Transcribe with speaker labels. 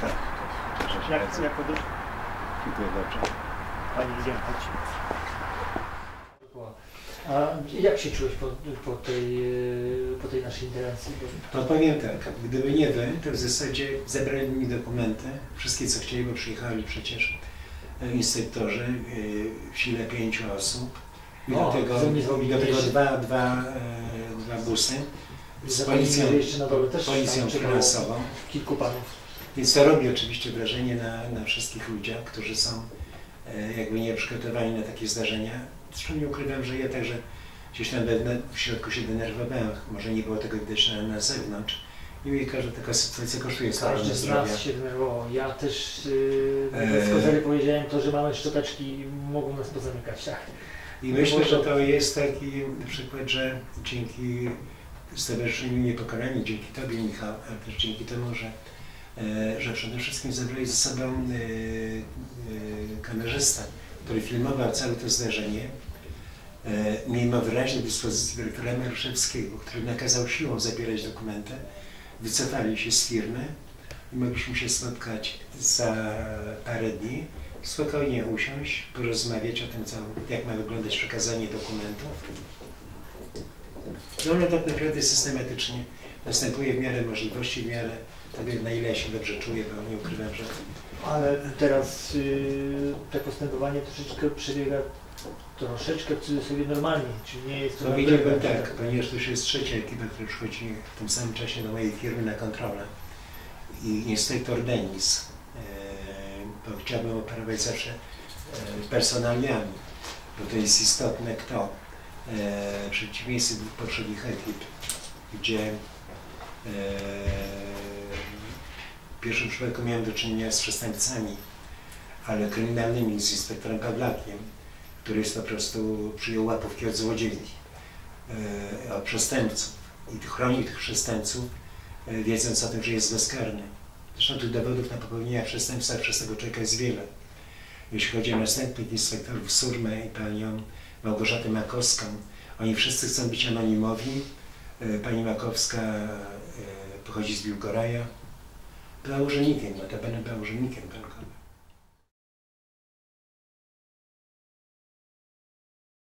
Speaker 1: Tak. Cieszę się
Speaker 2: Jak, jak podróż?
Speaker 1: Dziękuję bardzo.
Speaker 2: Pani idziemy, chodź. A jak się czułeś po, po, tej, e, po tej naszej
Speaker 3: No powiem tak, gdyby nie wy, to w zasadzie zebrali mi dokumenty, wszystkie co chcieli, bo przyjechali przecież e, inspektorzy, e, w sile pięciu osób. I do
Speaker 2: O,
Speaker 3: tego, i do tego dwa, dwa, e, dwa busy z policją, policją finansową.
Speaker 2: Kilku panów.
Speaker 3: Więc to robi oczywiście wrażenie na, na wszystkich ludziach, którzy są e, jakby nieprzygotowani na takie zdarzenia. Zresztą nie ukrywam, że ja także gdzieś tam w środku się denerwowałem. Może nie było tego widać na, na zewnątrz. I mówię, każda taka sytuacja kosztuje
Speaker 2: Każdy z nas się denerwował. Ja też yy, bez kozery powiedziałem to, że małe szczoteczki mogą nas pozamykać. Tak.
Speaker 3: I myślę, że to jest taki przykład, że dzięki Stowarzyszeniu Niepokalani, dzięki Tobie Michał, ale też dzięki temu, że, że przede wszystkim zabrali ze sobą e, e, kamerzysta, który filmował całe to zdarzenie, e, mimo wyraźnej dyspozycji dyrektora Maruszewskiego, który nakazał siłą zabierać dokumenty, wycofali się z firmy i mogliśmy się spotkać za parę dni spokojnie usiąść, porozmawiać o tym, co, jak ma wyglądać przekazanie dokumentów. No ale tak naprawdę systematycznie następuje w miarę możliwości, w miarę tego, na ile ja się dobrze czuję, bo nie ukrywam, że
Speaker 2: Ale teraz yy, to postępowanie troszeczkę przebiega troszeczkę w cudzysłowie normalnie, czyli nie jest to...
Speaker 3: powiedziałbym
Speaker 2: nagle,
Speaker 3: tak, ponieważ to już jest trzecia ekipa, która przychodzi w tym samym czasie do mojej firmy na kontrolę i inspektor Denis, e, bo chciałbym operować zawsze e, personaliami, bo to jest istotne kto. E, w przeciwieństwie do poprzednich ekip, gdzie w pierwszym przypadku miałem do czynienia z przestępcami, ale kryminalnymi, z inspektorem Pawlakiem, który jest po prostu przyjął łapówki od złodziei, e, od przestępców i chroni tych przestępców, e, wiedząc o tym, że jest bezkarny. Zresztą tych dowodów na popełnienia przestępstwa przez tego człowieka jest wiele. Jeśli chodzi o następnych inspektorów Surmę i panią Małgorzatę Makowską, oni wszyscy chcą być anonimowi. E, Pani Makowska e, pochodzi z Biłgoraja. Była urzędnikiem, notabene była urzędnikiem bankowym.